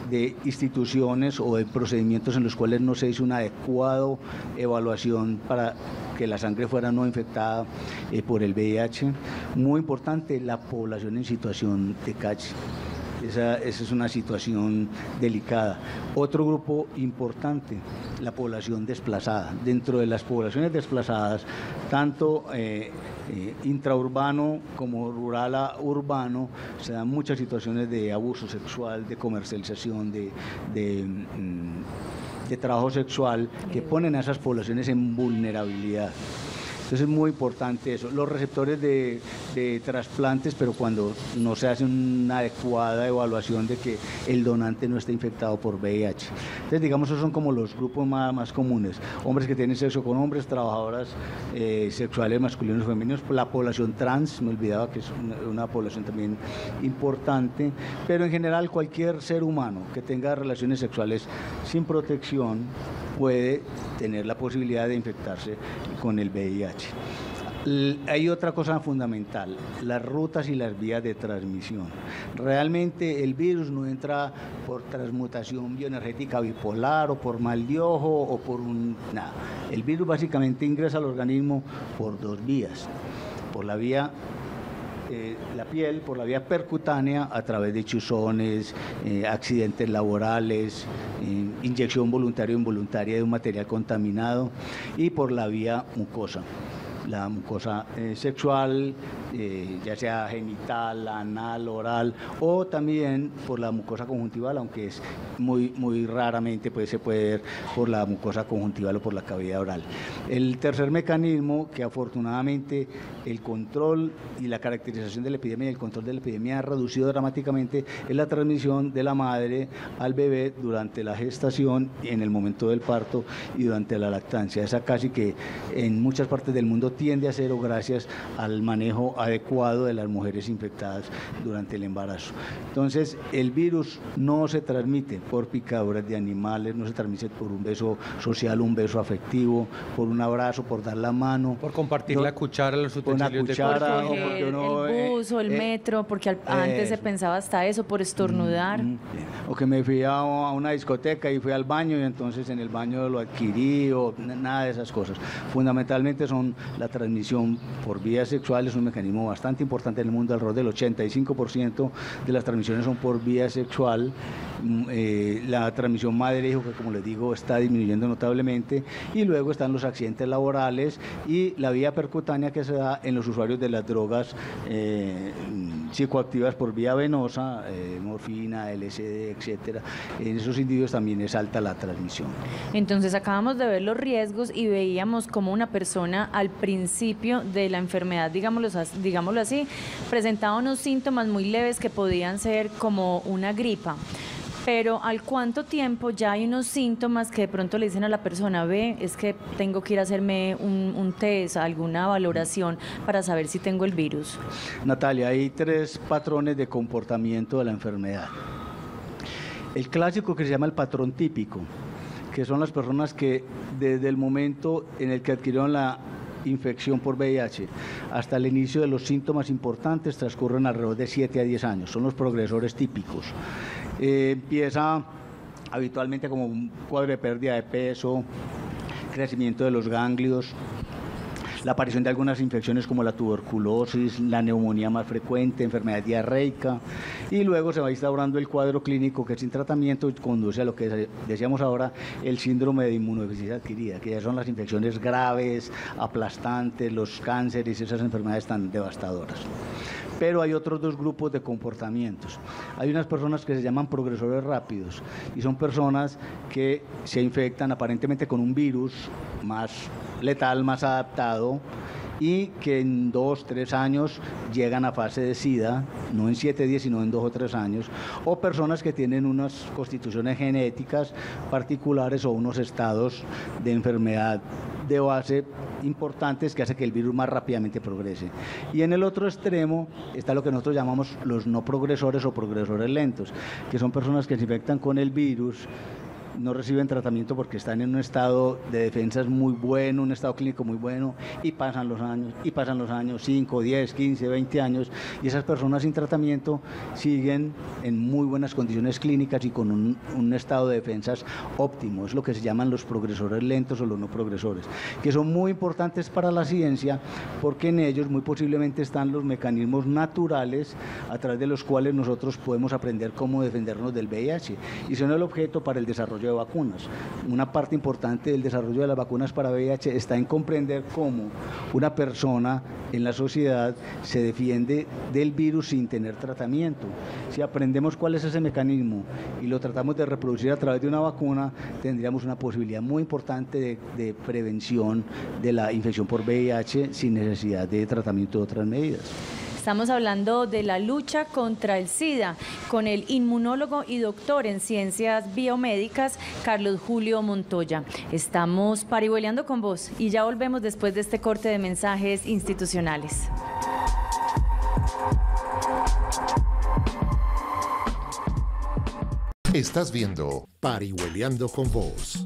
de instituciones o de procedimientos en los cuales no se hizo una adecuada evaluación para que la sangre fuera no infectada eh, por el VIH. Muy importante, la población en situación de calle esa, es una situación delicada. Otro grupo importante, la población desplazada. Dentro de las poblaciones desplazadas, tanto eh, eh, intraurbano como rural a urbano, se dan muchas situaciones de abuso sexual, de comercialización, de, de mm, trabajo sexual, que ponen a esas poblaciones en vulnerabilidad. Entonces es muy importante eso. Los receptores de, trasplantes, pero cuando no se hace una adecuada evaluación de que el donante no esté infectado por VIH. Entonces, digamos, esos son como los grupos más, comunes. Hombres que tienen sexo con hombres, trabajadoras eh, sexuales masculinos y femeninos, la población trans, me olvidaba que es una, población también importante, pero en general cualquier ser humano que tenga relaciones sexuales sin protección puede tener la posibilidad de infectarse con el VIH. Hay otra cosa fundamental, las rutas y las vías de transmisión. Realmente el virus no entra por transmutación bioenergética bipolar o por mal de ojo o por un... nada. El virus básicamente ingresa al organismo por dos vías. Por la vía la piel por la vía percutánea a través de chuzones, eh, accidentes laborales, eh, inyección voluntaria o involuntaria de un material contaminado y por la vía mucosa la mucosa eh, sexual, eh, ya sea genital, anal, oral, o también por la mucosa conjuntival, aunque es muy, muy raramente puede, se puede ver por la mucosa conjuntival o por la cavidad oral. El tercer mecanismo, que afortunadamente el control y la caracterización de la epidemia y el control de la epidemia ha reducido dramáticamente, es la transmisión de la madre al bebé durante la gestación, en el momento del parto y durante la lactancia. Esa casi que en muchas partes del mundo tiende a cero gracias al manejo adecuado de las mujeres infectadas durante el embarazo. Entonces, el virus no se transmite por picaduras de animales, no se transmite por un beso social, un beso afectivo, por un abrazo, por dar la mano. Por compartir la cuchara, los utensilios de cuchara, o el bus o el eh, metro, porque antes se pensaba hasta eso, por estornudar. Mm, mm, o que me fui a, una discoteca y fui al baño y entonces en el baño lo adquirí o nada de esas cosas. Fundamentalmente son la transmisión por vía sexual, es un mecanismo bastante importante en el mundo, alrededor del 85% de las transmisiones son por vía sexual. Mm, eh, la transmisión madre-hijo, que como les digo, está disminuyendo notablemente. Y luego están los accidentes laborales y la vía percutánea que se da en los usuarios de las drogas. Eh, psicoactivas por vía venosa, eh, morfina, LSD, etcétera, en esos individuos también es alta la transmisión. Entonces acabamos de ver los riesgos y veíamos como una persona al principio de la enfermedad, digámoslo, digámoslo así, presentaba unos síntomas muy leves que podían ser como una gripa pero al cuánto tiempo ya hay unos síntomas que de pronto le dicen a la persona, ve, es que tengo que ir a hacerme un, un, test, alguna valoración para saber si tengo el virus. Natalia, hay tres patrones de comportamiento de la enfermedad. El clásico que se llama el patrón típico, que son las personas que desde el momento en el que adquirieron la infección por VIH hasta el inicio de los síntomas importantes transcurren alrededor de 7 a 10 años, son los progresores típicos. Empieza habitualmente como un cuadro de pérdida de peso, crecimiento de los ganglios, la aparición de algunas infecciones como la tuberculosis, la neumonía más frecuente, enfermedad diarreica, y luego se va instaurando el cuadro clínico que sin tratamiento conduce a lo que decíamos ahora, el síndrome de inmunodeficiencia adquirida, que ya son las infecciones graves, aplastantes, los cánceres, esas enfermedades tan devastadoras pero hay otros dos grupos de comportamientos. Hay unas personas que se llaman progresores rápidos y son personas que se infectan aparentemente con un virus más letal, más adaptado y que en dos, tres años llegan a fase de SIDA, no en siete días, sino en dos o tres años, o personas que tienen unas constituciones genéticas particulares o unos estados de enfermedad de base importantes que hace que el virus más rápidamente progrese. Y en el otro extremo está lo que nosotros llamamos los no progresores o progresores lentos, que son personas que se infectan con el virus no reciben tratamiento porque están en un estado de defensas muy bueno, un estado clínico muy bueno, y pasan los años, y pasan los años, 5, 10, 15, 20 años, y esas personas sin tratamiento siguen en muy buenas condiciones clínicas y con un, estado de defensas óptimo, es lo que se llaman los progresores lentos o los no progresores, que son muy importantes para la ciencia porque en ellos muy posiblemente están los mecanismos naturales a través de los cuales nosotros podemos aprender cómo defendernos del VIH y son el objeto para el desarrollo de vacunas. Una parte importante del desarrollo de las vacunas para VIH está en comprender cómo una persona en la sociedad se defiende del virus sin tener tratamiento. Si aprendemos cuál es ese mecanismo y lo tratamos de reproducir a través de una vacuna, tendríamos una posibilidad muy importante de, de prevención de la infección por VIH sin necesidad de tratamiento de otras medidas. Estamos hablando de la lucha contra el SIDA con el inmunólogo y doctor en ciencias biomédicas Carlos Julio Montoya. Estamos parihueleando con vos y ya volvemos después de este corte de mensajes institucionales. Estás viendo Parihueleando con vos.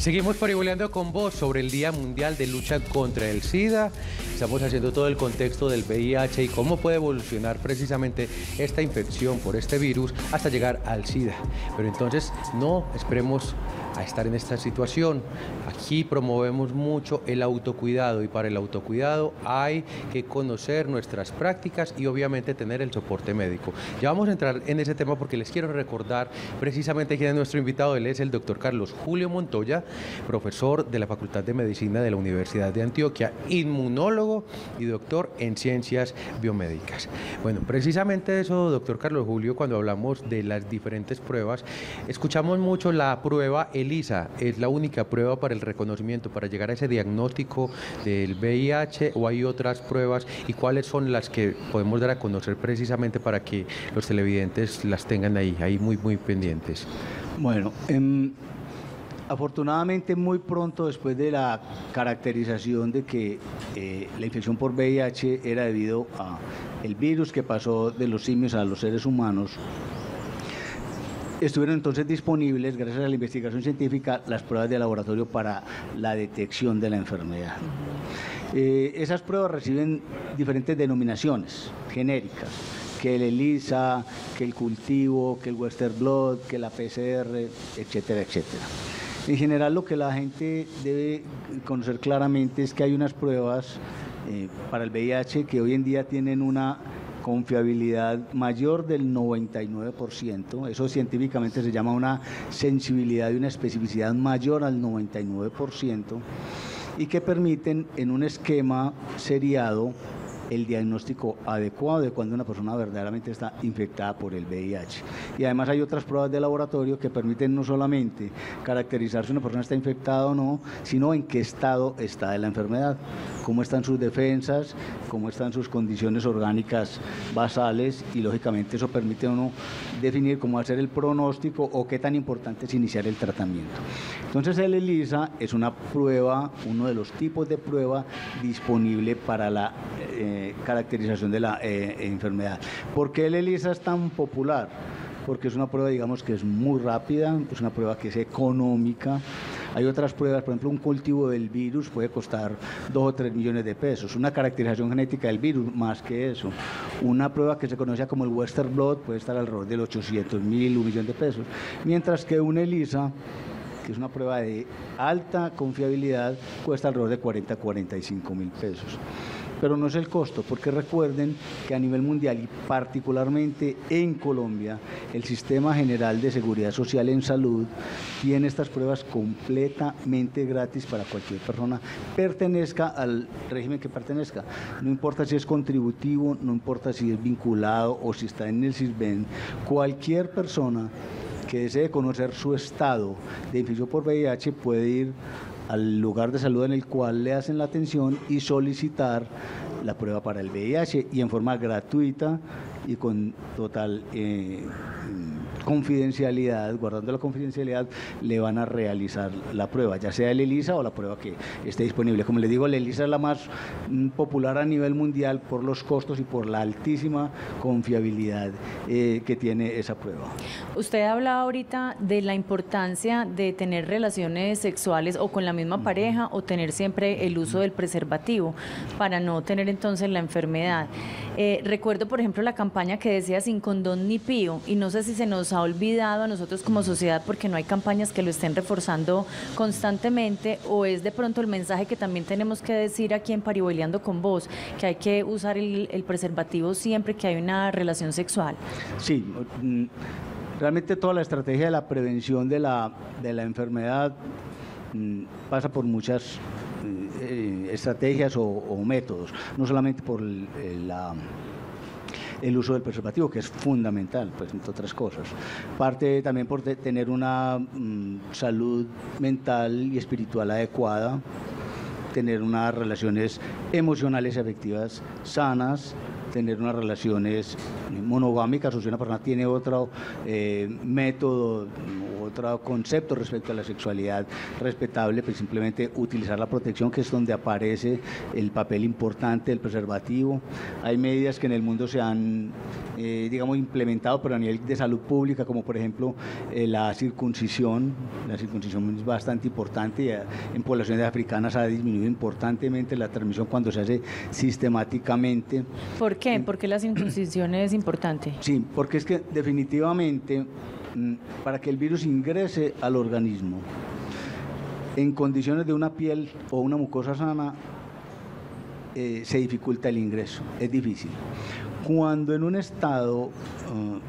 Seguimos pariboleando con vos sobre el Día Mundial de Lucha contra el SIDA. Estamos haciendo todo el contexto del VIH y cómo puede evolucionar precisamente esta infección por este virus hasta llegar al SIDA. Pero entonces no esperemos a estar en esta situación. Aquí promovemos mucho el autocuidado y para el autocuidado hay que conocer nuestras prácticas y obviamente tener el soporte médico. Ya vamos a entrar en ese tema porque les quiero recordar precisamente quién es nuestro invitado. Él es el doctor Carlos Julio Montoya, profesor de la Facultad de Medicina de la Universidad de Antioquia, inmunólogo y doctor en ciencias biomédicas. Bueno, precisamente eso, doctor Carlos Julio, cuando hablamos de las diferentes pruebas, escuchamos mucho la prueba Es la única prueba para el reconocimiento, para llegar a ese diagnóstico del VIH o hay otras pruebas y cuáles son las que podemos dar a conocer precisamente para que los televidentes las tengan ahí, ahí muy, muy pendientes. Bueno, en Afortunadamente, muy pronto después de la caracterización de que eh, la infección por VIH era debido a el virus que pasó de los simios a los seres humanos, estuvieron entonces disponibles, gracias a la investigación científica, las pruebas de laboratorio para la detección de la enfermedad. Eh, esas pruebas reciben diferentes denominaciones genéricas que el ELISA, que el cultivo, que el Western Blot, que la PCR, etcétera, etcétera. En general lo que la gente debe conocer claramente es que hay unas pruebas eh, para el VIH que hoy en día tienen una confiabilidad mayor del 99%, eso científicamente se llama una sensibilidad y una especificidad mayor al 99%, y que permiten en un esquema seriado el diagnóstico adecuado de cuando una persona verdaderamente está infectada por el VIH. Y además hay otras pruebas de laboratorio que permiten no solamente caracterizar si una persona está infectada o no, sino en qué estado está de la enfermedad, cómo están sus defensas, cómo están sus condiciones orgánicas basales y lógicamente eso permite a uno definir cómo hacer el pronóstico o qué tan importante es iniciar el tratamiento. Entonces el ELISA es una prueba, uno de los tipos de prueba disponible para la eh, caracterización de la eh, enfermedad. ¿Por qué el ELISA es tan popular? Porque es una prueba, digamos, que es muy rápida, es una prueba que es económica. Hay otras pruebas, por ejemplo, un cultivo del virus puede costar 2 o 3 millones de pesos. Una caracterización genética del virus, más que eso. Una prueba que se conoce como el Western Blot puede estar alrededor de 800 mil, un millón de pesos. Mientras que un ELISA que es una prueba de alta confiabilidad, cuesta alrededor de 40 a 45 mil pesos pero no es el costo, porque recuerden que a nivel mundial y particularmente en Colombia, el Sistema General de Seguridad Social en Salud tiene estas pruebas completamente gratis para cualquier persona, pertenezca al régimen que pertenezca. No importa si es contributivo, no importa si es vinculado o si está en el CISBEN, cualquier persona que desee conocer su estado de infección por VIH puede ir al lugar de salud en el cual le hacen la atención y solicitar la prueba para el VIH y en forma gratuita y con total eh, confidencialidad, guardando la confidencialidad, le van a realizar la prueba, ya sea el ELISA o la prueba que esté disponible. Como le digo, el ELISA es la más mm, popular a nivel mundial por los costos y por la altísima confiabilidad eh, que tiene esa prueba. Usted hablaba ahorita de la importancia de tener relaciones sexuales o con la misma pareja o tener siempre el uso del preservativo para no tener entonces la enfermedad. Eh, recuerdo, por ejemplo, la campaña que decía sin condón ni pío y no sé si se nos ha olvidado a nosotros como sociedad porque no hay campañas que lo estén reforzando constantemente o es de pronto el mensaje que también tenemos que decir aquí en Pariboleando con vos, que hay que usar el, preservativo siempre que hay una relación sexual. Sí, mm, realmente toda la estrategia de la prevención de la, de la enfermedad pasa por muchas eh, estrategias o, métodos, no solamente por el uso del preservativo, que es fundamental, pues entre otras cosas. Parte también por tener una mm, salud mental y espiritual adecuada, tener unas relaciones emocionales y afectivas sanas, tener unas relaciones monogámicas o si una persona tiene otro eh, método otro concepto respecto a la sexualidad respetable, pues simplemente utilizar la protección, que es donde aparece el papel importante del preservativo. Hay medidas que en el mundo se han, eh, digamos, implementado, pero a nivel de salud pública, como por ejemplo eh, la circuncisión. La circuncisión es bastante importante y eh, en poblaciones africanas ha disminuido importantemente la transmisión cuando se hace sistemáticamente. ¿Por qué? ¿Por qué la circuncisión es importante? Sí, porque es que definitivamente Mm, para que el virus ingrese al organismo en condiciones de una piel o una mucosa sana, eh, se dificulta el ingreso, es difícil. Cuando en un estado, uh,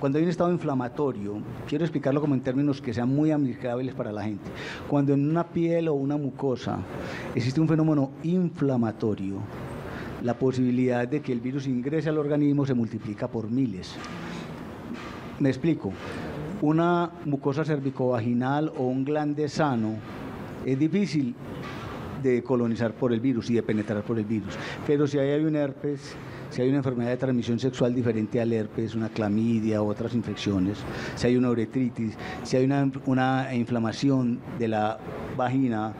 cuando hay un estado inflamatorio, quiero explicarlo como en términos que sean muy amigables para la gente, cuando en una piel o una mucosa existe un fenómeno inflamatorio, la posibilidad de que el virus ingrese al organismo se multiplica por miles. Me explico. Una mucosa cervicovaginal o un glande sano es difícil de colonizar por el virus y de penetrar por el virus. Pero si hay un herpes, si hay una enfermedad de transmisión sexual diferente al herpes, una clamidia, otras infecciones, si hay una uretritis, si hay una, una inflamación de la vagina,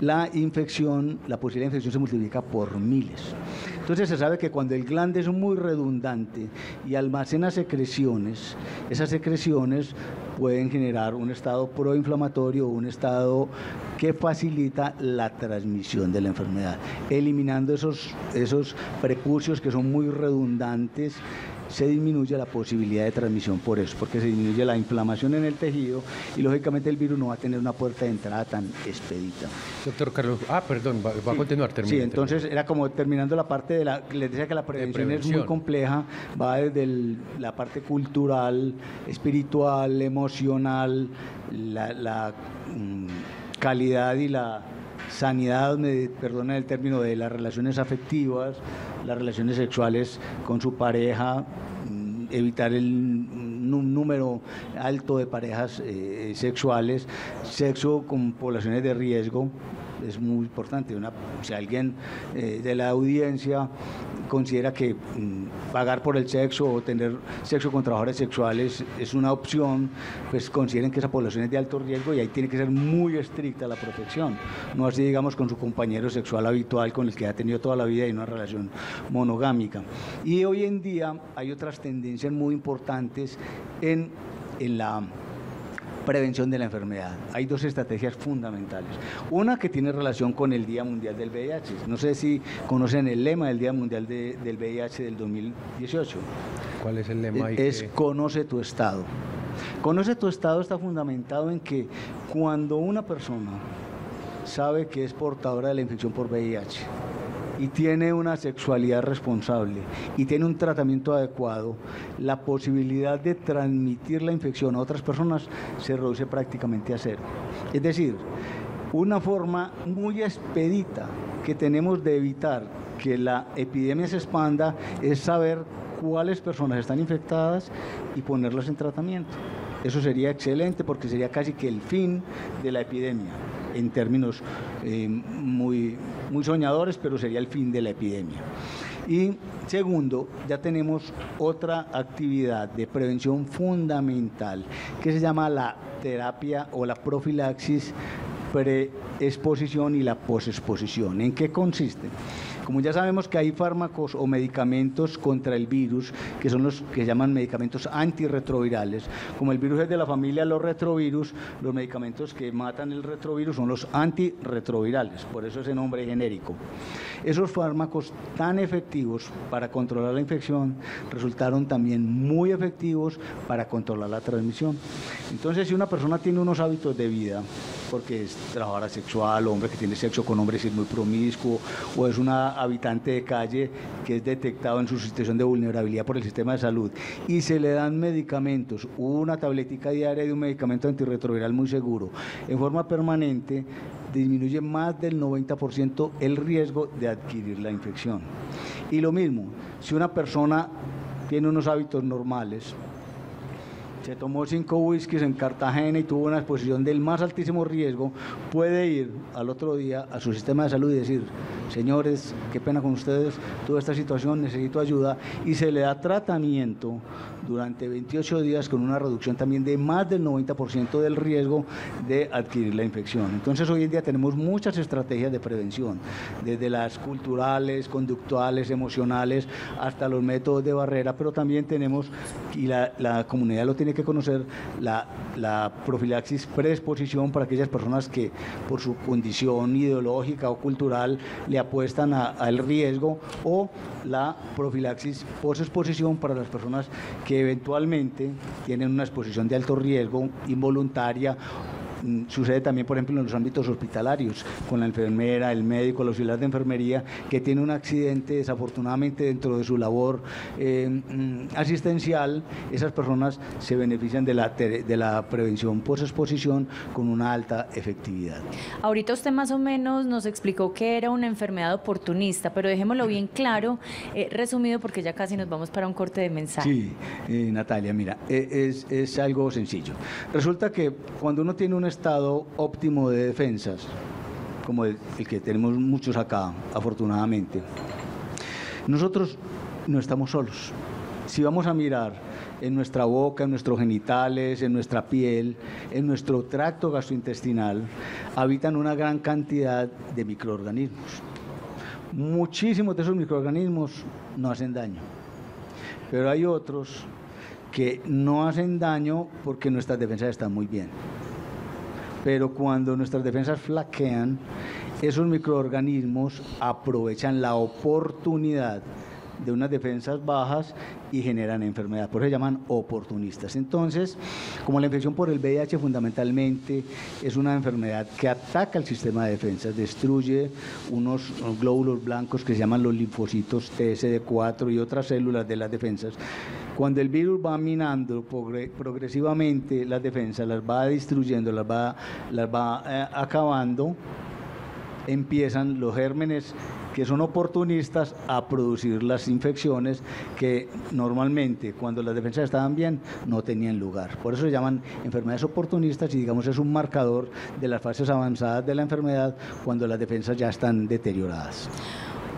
la infección, la posibilidad de infección se multiplica por miles. Entonces se sabe que cuando el glande es muy redundante y almacena secreciones, esas secreciones pueden generar un estado proinflamatorio un estado que facilita la transmisión de la enfermedad, eliminando esos, esos prepucios que son muy redundantes se disminuye la posibilidad de transmisión por eso, porque se disminuye la inflamación en el tejido y lógicamente el virus no va a tener una puerta de entrada tan expedita. Doctor Carlos, ah, perdón, va, a continuar. Termina, sí, entonces era como terminando la parte de la, les decía que la prevención, es muy compleja, va desde la parte cultural, espiritual, emocional, la, mm, calidad y la sanidad, me perdona el término, de las relaciones afectivas, las relaciones sexuales con su pareja, mm, evitar el número alto de parejas eh, sexuales, sexo con poblaciones de riesgo, es muy importante. Si alguien eh, de la audiencia considera que mm, pagar por el sexo o tener sexo con trabajadores sexuales es una opción, pues consideren que esa población es de alto riesgo y ahí tiene que ser muy estricta la protección. No así, digamos, con su compañero sexual habitual con el que ha tenido toda la vida y una relación monogámica. Y hoy en día hay otras tendencias muy importantes en, en la prevención de la enfermedad. Hay dos estrategias fundamentales. Una que tiene relación con el Día Mundial del VIH. No sé si conocen el lema del Día Mundial del VIH del 2018. ¿Cuál es el lema? Es, conoce tu estado. Conoce tu estado está fundamentado en que cuando una persona sabe que es portadora de la infección por VIH, y tiene una sexualidad responsable y tiene un tratamiento adecuado, la posibilidad de transmitir la infección a otras personas se reduce prácticamente a cero. Es decir, una forma muy expedita que tenemos de evitar que la epidemia se expanda es saber cuáles personas están infectadas y ponerlas en tratamiento. Eso sería excelente porque sería casi que el fin de la epidemia en términos eh, muy, muy soñadores, pero sería el fin de la epidemia. Y segundo, ya tenemos otra actividad de prevención fundamental que se llama la terapia o la profilaxis preexposición y la posexposición. ¿En qué consiste? Como ya sabemos que hay fármacos o medicamentos contra el virus, que son los que llaman medicamentos antirretrovirales, como el virus es de la familia los retrovirus, los medicamentos que matan el retrovirus son los antirretrovirales, por eso ese nombre genérico. Esos fármacos tan efectivos para controlar la infección resultaron también muy efectivos para controlar la transmisión. Entonces, si una persona tiene unos hábitos de vida, porque es trabajadora sexual, hombre que tiene sexo con hombres y es muy promiscuo, o es una habitante de calle que es detectado en su situación de vulnerabilidad por el sistema de salud, y se le dan medicamentos, una tabletica diaria de un medicamento antirretroviral muy seguro, en forma permanente, disminuye más del 90% el riesgo de adquirir la infección. Y lo mismo, si una persona tiene unos hábitos normales, se tomó cinco whiskies en Cartagena y tuvo una exposición del más altísimo riesgo, puede ir al otro día a su sistema de salud y decir, señores, qué pena con ustedes, tuve esta situación, necesito ayuda, y se le da tratamiento durante 28 días con una reducción también de más del 90% del riesgo de adquirir la infección. Entonces hoy en día tenemos muchas estrategias de prevención, desde las culturales, conductuales, emocionales, hasta los métodos de barrera, pero también tenemos, y la, la comunidad lo tiene que conocer, la, la profilaxis preexposición para aquellas personas que por su condición ideológica o cultural le apuestan al riesgo o la profilaxis posexposición para las personas que eventualmente tienen una exposición de alto riesgo involuntaria sucede también, por ejemplo, en los ámbitos hospitalarios, con la enfermera, el médico, los auxiliares de enfermería, que tiene un accidente desafortunadamente dentro de su labor eh, mm, asistencial, esas personas se benefician de la, de la prevención post-exposición con una alta efectividad. Ahorita usted más o menos nos explicó que era una enfermedad oportunista, pero dejémoslo bien claro, eh, resumido, porque ya casi nos vamos para un corte de mensaje. Sí, eh, Natalia, mira, es, es algo sencillo. Resulta que cuando uno tiene una estado óptimo de defensas, como el, que tenemos muchos acá, afortunadamente, nosotros no estamos solos. Si vamos a mirar en nuestra boca, en nuestros genitales, en nuestra piel, en nuestro tracto gastrointestinal, habitan una gran cantidad de microorganismos. Muchísimos de esos microorganismos no hacen daño, pero hay otros que no hacen daño porque nuestras defensas están muy bien pero cuando nuestras defensas flaquean, esos microorganismos aprovechan la oportunidad de unas defensas bajas y generan enfermedad. Por eso llaman oportunistas. Entonces, como la infección por el VIH fundamentalmente es una enfermedad que ataca el sistema de defensas, destruye unos glóbulos blancos que se llaman los linfocitos TSD4 y otras células de las defensas. Cuando el virus va minando progresivamente las defensas, las va destruyendo, las va, las va eh, acabando, empiezan los gérmenes que son oportunistas a producir las infecciones que normalmente cuando las defensas estaban bien no tenían lugar. Por eso se llaman enfermedades oportunistas y digamos es un marcador de las fases avanzadas de la enfermedad cuando las defensas ya están deterioradas.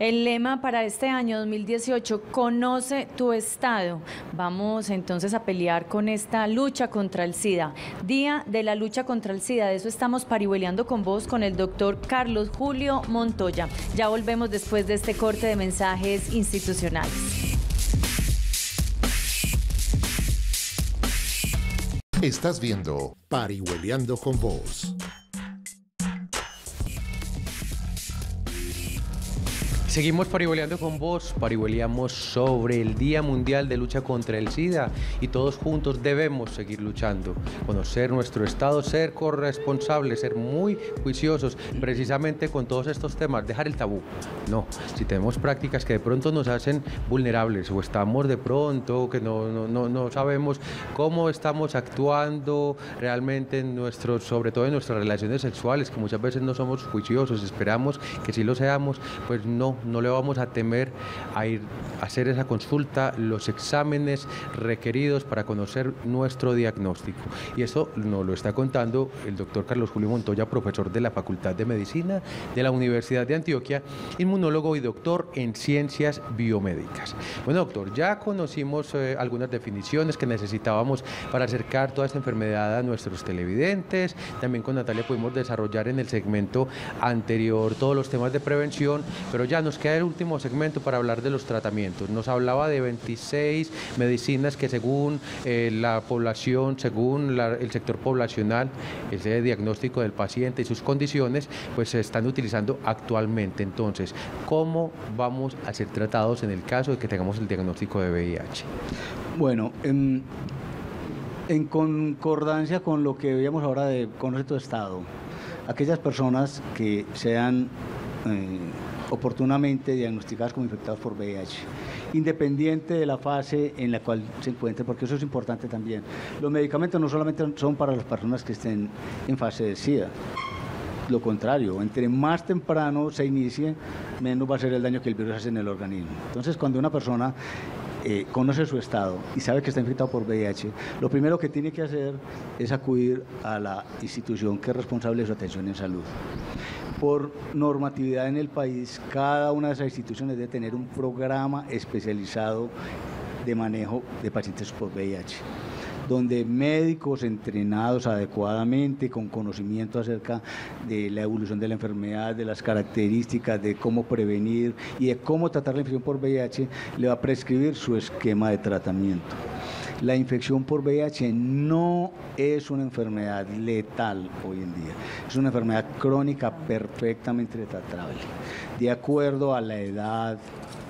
El lema para este año 2018, conoce tu estado. Vamos entonces a pelear con esta lucha contra el SIDA. Día de la lucha contra el SIDA. De eso estamos parihueleando con vos, con el doctor Carlos Julio Montoya. Ya volvemos después de este corte de mensajes institucionales. Estás viendo Parihueleando con vos. Seguimos parihueleando con vos, parihueleamos sobre el Día Mundial de Lucha contra el SIDA y todos juntos debemos seguir luchando, conocer nuestro estado, ser corresponsables, ser muy juiciosos precisamente con todos estos temas, dejar el tabú. No, si tenemos prácticas que de pronto nos hacen vulnerables o estamos de pronto que no, no, no, sabemos cómo estamos actuando realmente en nuestros, sobre todo en nuestras relaciones sexuales, que muchas veces no somos juiciosos, esperamos que sí lo seamos, pues no, no le vamos a temer a ir a hacer esa consulta, los exámenes requeridos para conocer nuestro diagnóstico. Y eso nos lo está contando el doctor Carlos Julio Montoya, profesor de la Facultad de Medicina de la Universidad de Antioquia, inmunólogo y doctor en ciencias biomédicas. Bueno, doctor, ya conocimos eh, algunas definiciones que necesitábamos para acercar toda esta enfermedad a nuestros televidentes. También con Natalia pudimos desarrollar en el segmento anterior todos los temas de prevención, pero ya nos queda el último segmento para hablar de los tratamientos. Nos hablaba de 26 medicinas que según eh, la población, según el sector poblacional, ese diagnóstico del paciente y sus condiciones, pues se están utilizando actualmente. Entonces, ¿cómo vamos a ser tratados en el caso de que tengamos el diagnóstico de VIH? Bueno, en, concordancia con lo que veíamos ahora de Conoce tu Estado, aquellas personas que sean... Eh, oportunamente diagnosticadas como infectados por VIH, independiente de la fase en la cual se encuentren, porque eso es importante también. Los medicamentos no solamente son para las personas que estén en fase de SIDA, lo contrario, entre más temprano se inicie, menos va a ser el daño que el virus hace en el organismo. Entonces, cuando una persona eh, conoce su estado y sabe que está infectado por VIH, lo primero que tiene que hacer es acudir a la institución que es responsable de su atención en salud por normatividad en el país, cada una de esas instituciones debe tener un programa especializado de manejo de pacientes por VIH donde médicos entrenados adecuadamente, con conocimiento acerca de la evolución de la enfermedad, de las características, de cómo prevenir y de cómo tratar la infección por VIH, le va a prescribir su esquema de tratamiento. La infección por VIH no es una enfermedad letal hoy en día, es una enfermedad crónica perfectamente tratable, de acuerdo a la edad,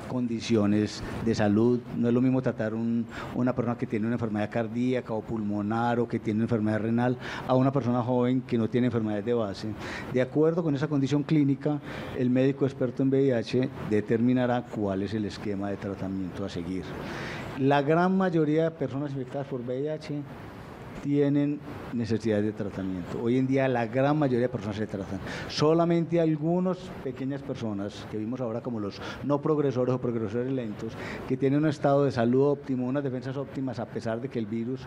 condiciones de salud. No es lo mismo tratar un, una persona que tiene una enfermedad cardíaca o pulmonar o que tiene una enfermedad renal a una persona joven que no tiene enfermedades de base. De acuerdo con esa condición clínica, el médico experto en VIH determinará cuál es el esquema de tratamiento a seguir. La gran mayoría de personas infectadas por VIH tienen necesidad de tratamiento. Hoy en día la gran mayoría de personas se tratan. Solamente algunas pequeñas personas que vimos ahora como los no progresores o progresores lentos, que tienen un estado de salud óptimo, unas defensas óptimas a pesar de que el virus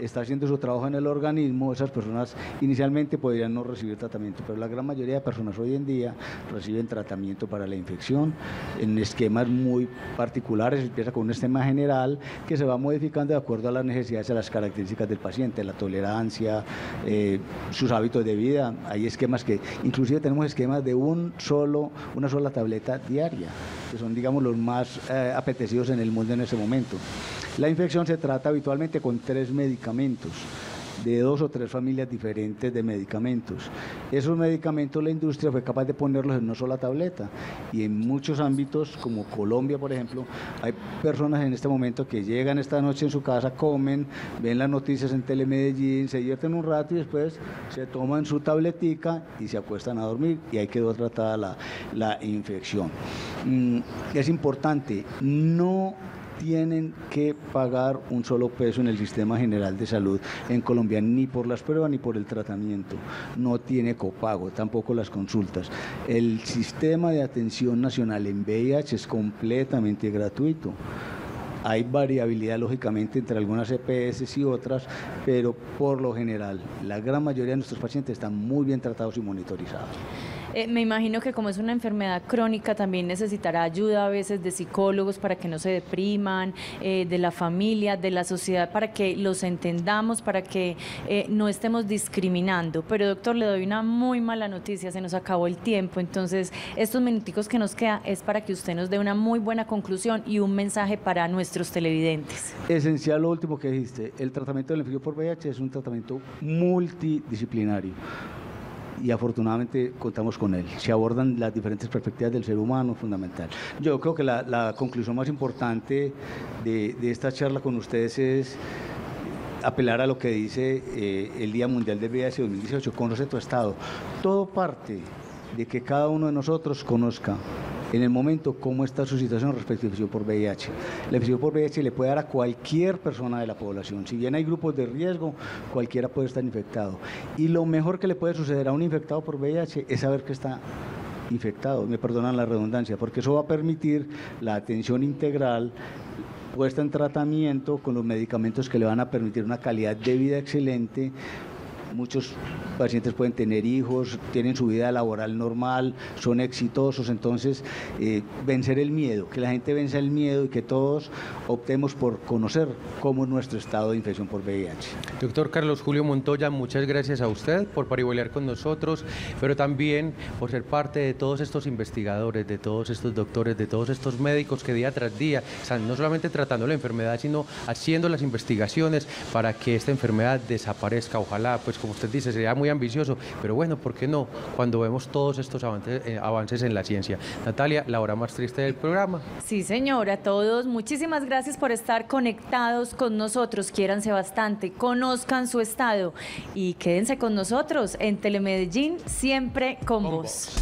está haciendo su trabajo en el organismo, esas personas inicialmente podrían no recibir tratamiento, pero la gran mayoría de personas hoy en día reciben tratamiento para la infección en esquemas muy particulares, empieza con un esquema general que se va modificando de acuerdo a las necesidades y las características del paciente la tolerancia, eh, sus hábitos de vida. Hay esquemas que, inclusive tenemos esquemas de un solo, una sola tableta diaria, que son, digamos, los más eh, apetecidos en el mundo en ese momento. La infección se trata habitualmente con tres medicamentos de dos o tres familias diferentes de medicamentos. Esos medicamentos la industria fue capaz de ponerlos en una sola tableta y en muchos ámbitos, como Colombia, por ejemplo, hay personas en este momento que llegan esta noche en su casa, comen, ven las noticias en Telemedellín, se divierten un rato y después se toman su tabletica y se acuestan a dormir y ahí quedó tratada la, la infección. Mm, es importante, no tienen que pagar un solo peso en el sistema general de salud en Colombia, ni por las pruebas ni por el tratamiento. No tiene copago, tampoco las consultas. El sistema de atención nacional en VIH es completamente gratuito. Hay variabilidad, lógicamente, entre algunas EPS y otras, pero por lo general, la gran mayoría de nuestros pacientes están muy bien tratados y monitorizados. Eh, me imagino que como es una enfermedad crónica también necesitará ayuda a veces de psicólogos para que no se depriman, eh, de la familia, de la sociedad, para que los entendamos, para que eh, no estemos discriminando. Pero doctor, le doy una muy mala noticia, se nos acabó el tiempo, entonces estos minuticos que nos queda es para que usted nos dé una muy buena conclusión y un mensaje para nuestros televidentes. Esencial lo último que dijiste, el tratamiento del enfermo por VIH es un tratamiento multidisciplinario y afortunadamente contamos con él. Se abordan las diferentes perspectivas del ser humano, fundamental. Yo creo que la, conclusión más importante de, esta charla con ustedes es apelar a lo que dice eh, el Día Mundial del VIH 2018, conoce tu estado. Todo parte de que cada uno de nosotros conozca en el momento cómo está su situación respecto a la infección por VIH. La infección por VIH le puede dar a cualquier persona de la población. Si bien hay grupos de riesgo, cualquiera puede estar infectado. Y lo mejor que le puede suceder a un infectado por VIH es saber que está infectado, me perdonan la redundancia, porque eso va a permitir la atención integral puesta en tratamiento con los medicamentos que le van a permitir una calidad de vida excelente, muchos pacientes pueden tener hijos, tienen su vida laboral normal, son exitosos, entonces eh, vencer el miedo, que la gente venza el miedo y que todos optemos por conocer cómo es nuestro estado de infección por VIH. Doctor Carlos Julio Montoya, muchas gracias a usted por paribolear con nosotros, pero también por ser parte de todos estos investigadores, de todos estos doctores, de todos estos médicos que día tras día están no solamente tratando la enfermedad, sino haciendo las investigaciones para que esta enfermedad desaparezca. Ojalá, pues como usted dice, sería muy ambicioso, pero bueno, ¿por qué no? Cuando vemos todos estos avances, eh, avances en la ciencia. Natalia, la hora más triste del programa. Sí, señora, a todos, muchísimas gracias por estar conectados con nosotros. Quiéranse bastante, conozcan su estado y quédense con nosotros en Telemedellín, siempre con, vos.